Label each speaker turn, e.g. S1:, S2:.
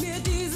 S1: me mir